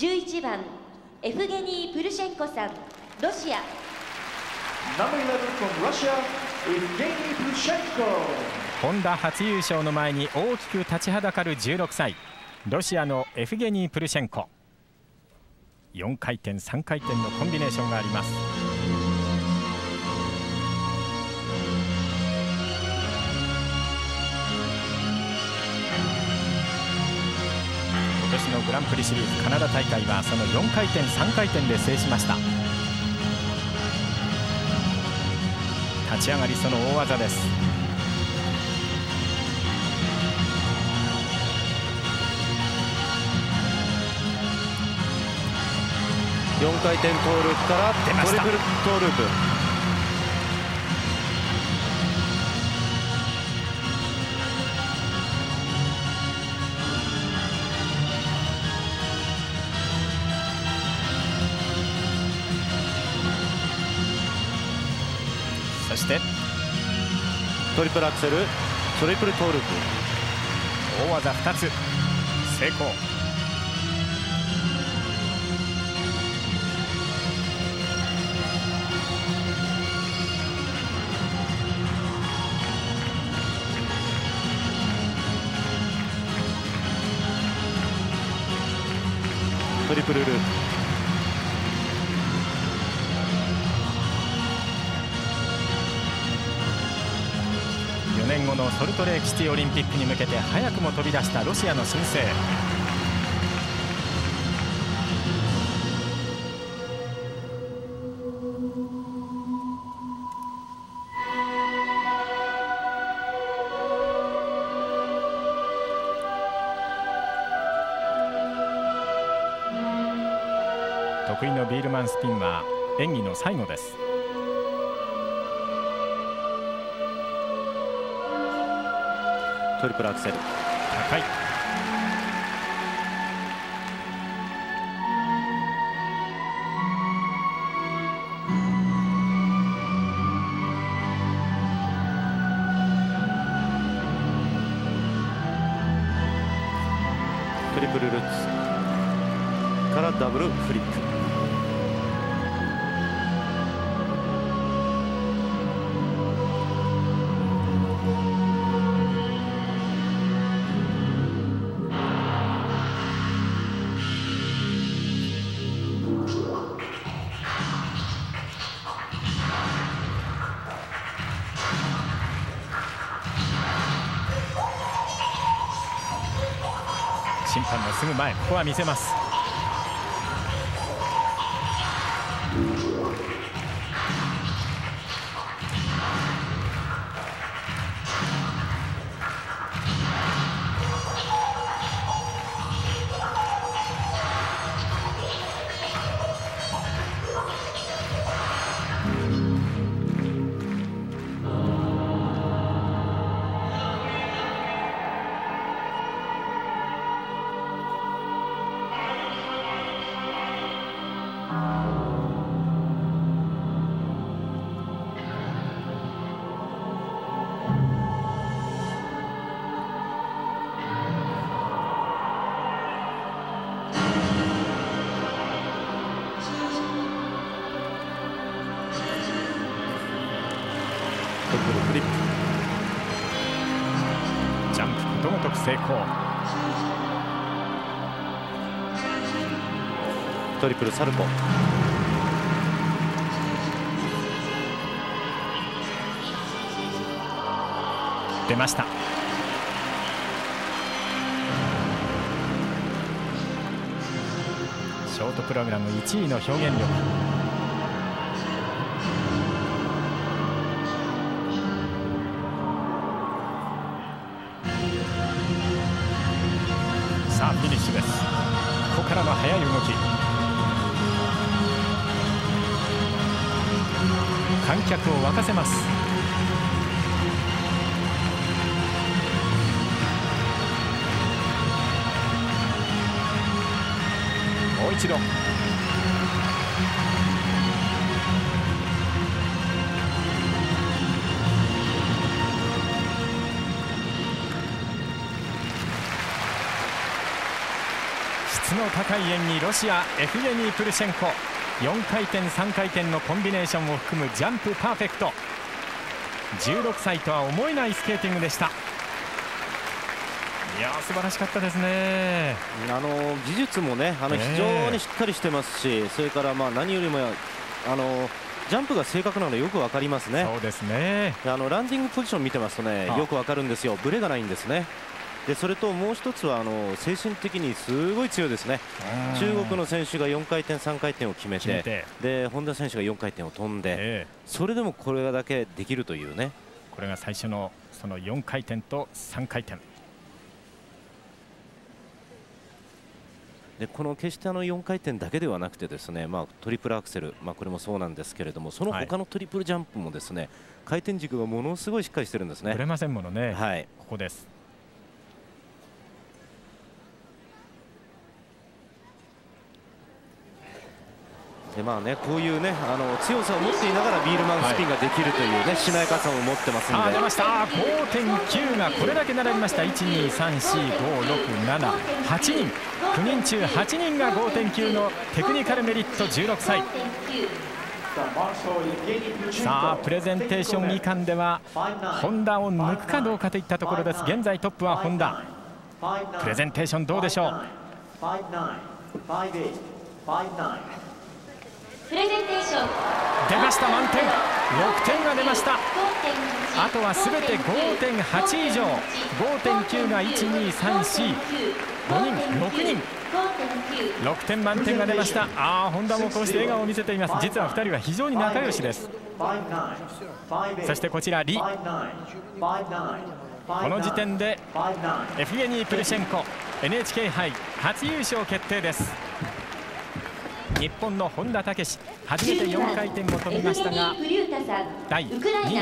11番エフゲニー・プルシェンコさんロシア。Number 11 from Russia, Evgeny Plushenko. ホンダ初優勝の前に大きく立ちはだかる16歳ロシアのエフゲニー・プルシェンコ。4回転3回転のコンビネーションがありますグランプリシリーズカナダ大会はその4回転3回転で制しました。立ち上がりその大技です。4回転トーループからトリプルトーループして。トリプルアクセルトリプルトーループ。大技2つ。成功。トリプルループ。後のソルトレークシティオリンピックに向けて早くも飛び出したロシアの新星得意のビールマンスピンは演技の最後です。トリプルアクセル。高い。トリプルルッツからダブルフリップ審判のすぐ前ここは見せます。成功。トリプルサルコー。出ました。ショートプログラム1位の表現力。フィニッシュです。ここからの速い動き。観客を沸かせます。もう一度。質のの高い演技ロシアエフゲニー・プルシェンコ。4回転3回転のコンビネーションを含むジャンプパーフェクト。16歳とは思えないスケーティングでした。いや素晴らしかったですね。あの技術もねあの非常にしっかりしてますし、それからまあ何よりもあのジャンプが正確なのよくわかりますね。そうですね。あのランディングポジション見てますとねよくわかるんですよ。ブレがないんですねでそれともう一つはあの精神的にすごい強いですね。中国の選手が4回転3回転を決めてで本田選手が4回転を飛んで、えー、それでもこれだけできるというね。これが最初のその4回転と3回転。でこの決してあの4回転だけではなくてですね、まあ、トリプルアクセル、まあ、これもそうなんですけれどもその他のトリプルジャンプもですね、はい、回転軸がものすごいしっかりしてるんですね。ぶれませんものね、はい、ここですでまあねこういうねあの強さを持っていながらビールマンスピンができるというね、はい、しなやかさを持ってますので。出ました。5.9がこれだけ並びました。1 2 3 4 5 6 7 8人。9人中8人が5.9のテクニカルメリット16歳。さあプレゼンテーション2冠では本田を抜くかどうかといったところです。現在トップは本田プレゼンテーションどうでしょう？プレゼンテーション。出ました満点。6点が出ました。あとはすべて5.8以上。5.9が1234 5人6人。6点満点が出ました。ああ本田もこうして笑顔を見せています。実は2人は非常に仲良しです。そしてこちらリ。この時点でエフゲニー・プルシェンコ NHK 杯初優勝決定です。日本の本田武史。初めて4回転を飛びましたが第2位。